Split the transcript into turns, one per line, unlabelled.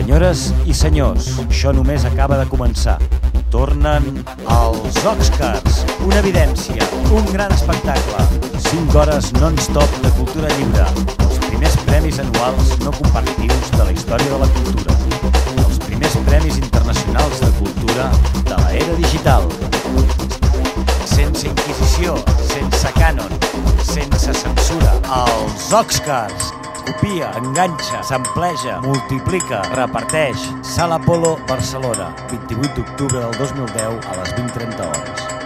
Senyores i senyors, això només acaba de començar. Tornen els Oscars, una evidència, un gran espectacle. 5 hores non-stop de cultura lliure. Els primers premis anuals no compartius de la història de la cultura. Els primers premis internacionals de cultura de l'era digital. Sense inquisició, sense cànon, sense censura. Els Oscars. Copia, enganxa, s'ampleja, multiplica, reparteix. Sala Polo, Barcelona, 28 d'octubre del 2010 a les 20.30 hores.